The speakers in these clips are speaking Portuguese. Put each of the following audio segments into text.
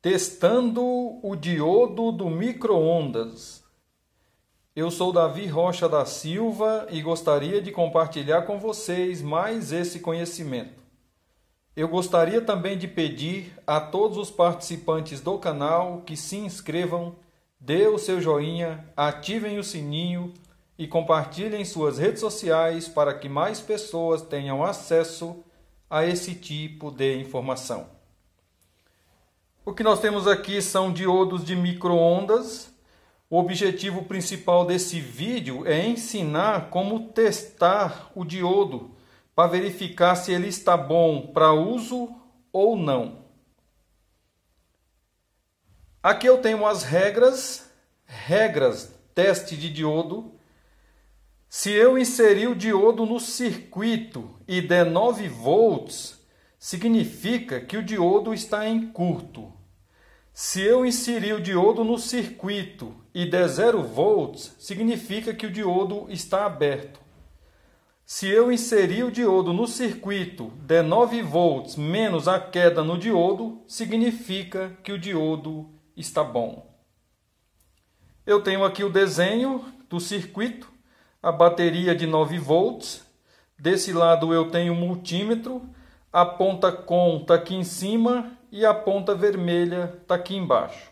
Testando o diodo do micro-ondas. Eu sou Davi Rocha da Silva e gostaria de compartilhar com vocês mais esse conhecimento. Eu gostaria também de pedir a todos os participantes do canal que se inscrevam, dê o seu joinha, ativem o sininho e compartilhem suas redes sociais para que mais pessoas tenham acesso a esse tipo de informação. O que nós temos aqui são diodos de microondas. O objetivo principal desse vídeo é ensinar como testar o diodo para verificar se ele está bom para uso ou não. Aqui eu tenho as regras, regras teste de diodo. Se eu inserir o diodo no circuito e der 9 volts, significa que o diodo está em curto. Se eu inserir o diodo no circuito e der 0 volts, significa que o diodo está aberto. Se eu inserir o diodo no circuito, der 9 volts menos a queda no diodo, significa que o diodo está bom. Eu tenho aqui o desenho do circuito, a bateria de 9 volts. Desse lado eu tenho o multímetro, a ponta com está aqui em cima e a ponta vermelha está aqui embaixo.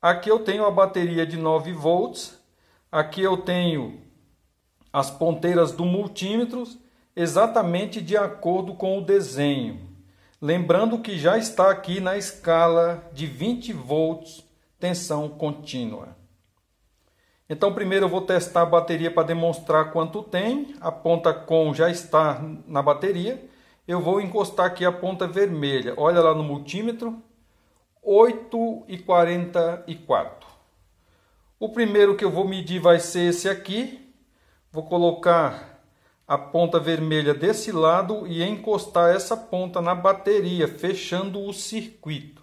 Aqui eu tenho a bateria de 9 volts, aqui eu tenho as ponteiras do multímetro exatamente de acordo com o desenho. Lembrando que já está aqui na escala de 20 volts, tensão contínua. Então primeiro eu vou testar a bateria para demonstrar quanto tem. A ponta com já está na bateria eu vou encostar aqui a ponta vermelha. Olha lá no multímetro, 8,44. O primeiro que eu vou medir vai ser esse aqui. Vou colocar a ponta vermelha desse lado e encostar essa ponta na bateria, fechando o circuito.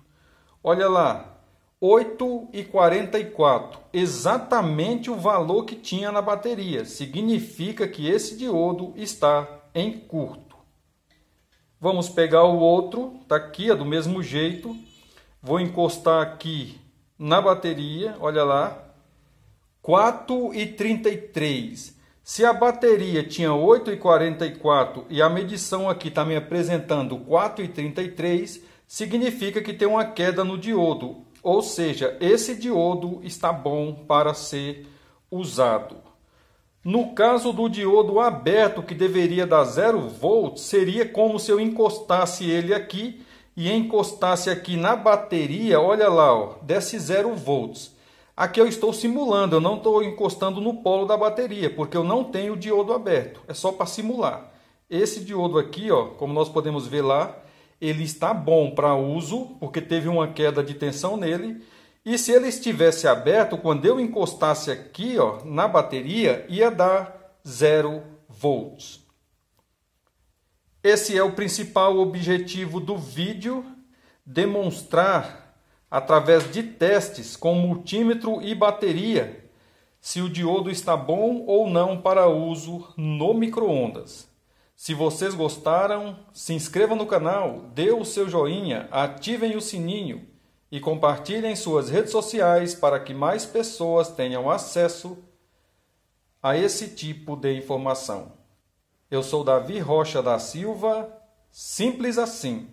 Olha lá, 8,44, exatamente o valor que tinha na bateria. Significa que esse diodo está em curto. Vamos pegar o outro, tá aqui, é do mesmo jeito. Vou encostar aqui na bateria, olha lá. 4,33. Se a bateria tinha 8,44 e a medição aqui está me apresentando 4,33, significa que tem uma queda no diodo. Ou seja, esse diodo está bom para ser usado. No caso do diodo aberto, que deveria dar 0 volts, seria como se eu encostasse ele aqui e encostasse aqui na bateria, olha lá, ó, desse 0 volts. Aqui eu estou simulando, eu não estou encostando no polo da bateria, porque eu não tenho o diodo aberto, é só para simular. Esse diodo aqui, ó, como nós podemos ver lá, ele está bom para uso, porque teve uma queda de tensão nele, e se ele estivesse aberto, quando eu encostasse aqui ó, na bateria, ia dar 0 volts. Esse é o principal objetivo do vídeo, demonstrar através de testes com multímetro e bateria se o diodo está bom ou não para uso no microondas. Se vocês gostaram, se inscrevam no canal, dê o seu joinha, ativem o sininho e compartilhe em suas redes sociais para que mais pessoas tenham acesso a esse tipo de informação. Eu sou Davi Rocha da Silva, simples assim.